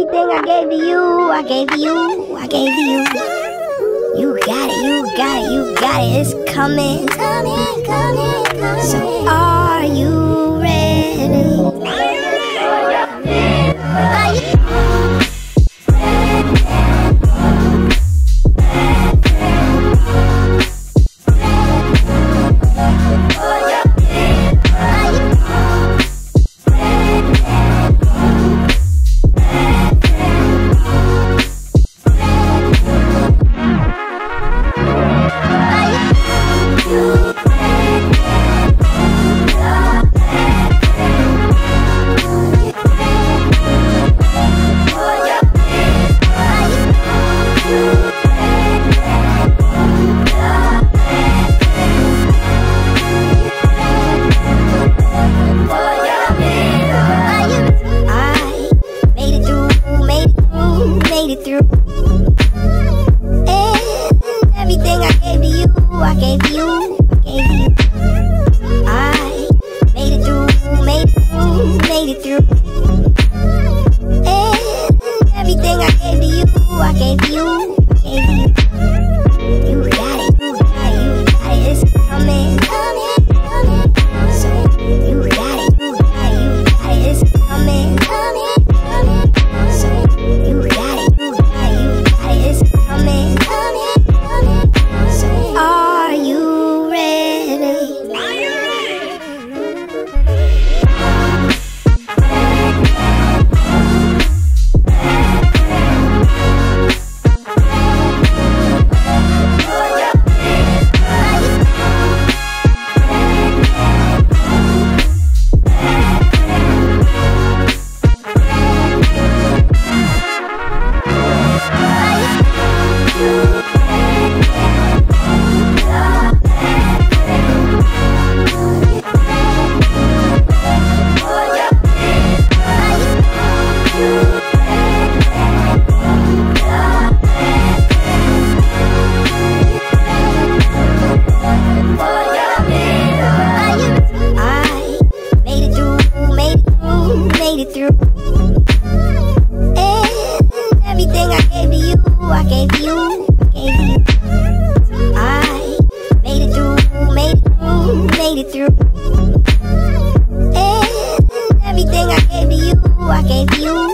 everything I gave to you. I gave to you. I gave to you. You got it. You got it. You got it. It's coming. Coming. Coming. Coming. So to you, I gave you, gave you. I made it through, made it through, made it through. through. And everything I gave to you, I gave to you, I gave to you. I made it through, made it through, made it through. And everything I gave to you, I gave to you.